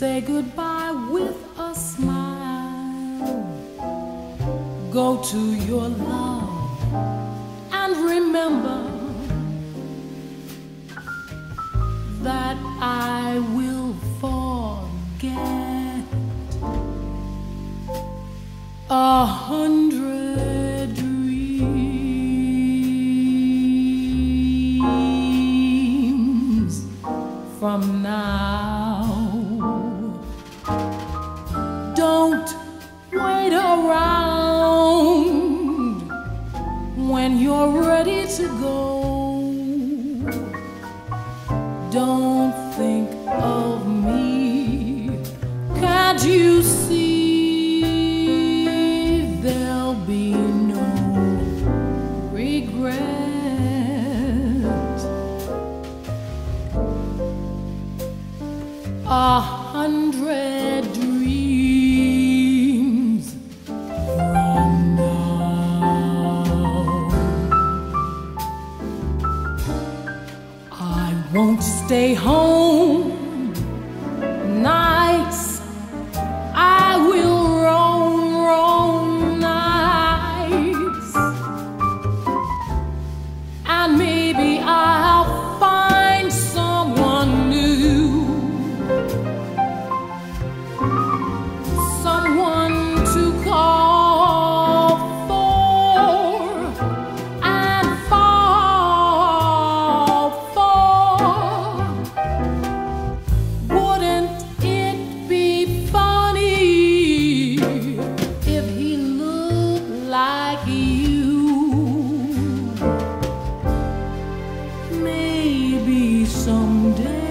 goodbye with a smile. Go to your love and remember that I will forget a hundred dreams from now. Ready to go. Don't think of me. Can't you see there'll be no regret? A I won't stay home someday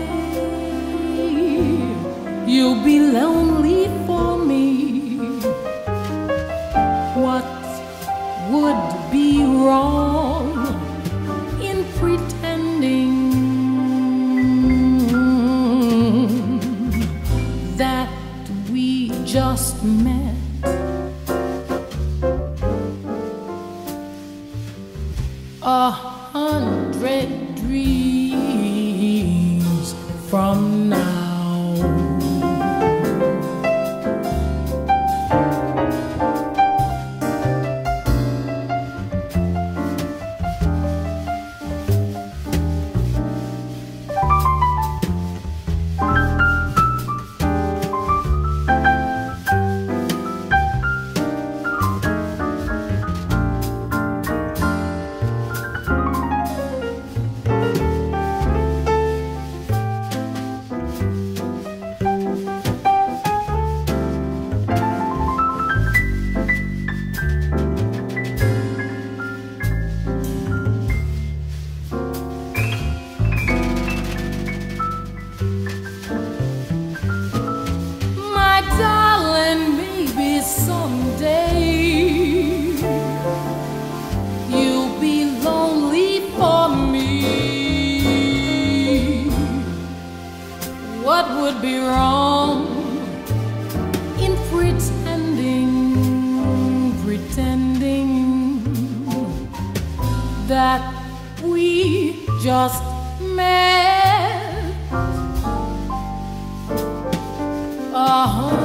you'll be lonely for me. What would be wrong in pretending that we just met? A hundred dreams from pretending that we just met. Uh-huh.